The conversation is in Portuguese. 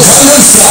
Vamos Sucesso!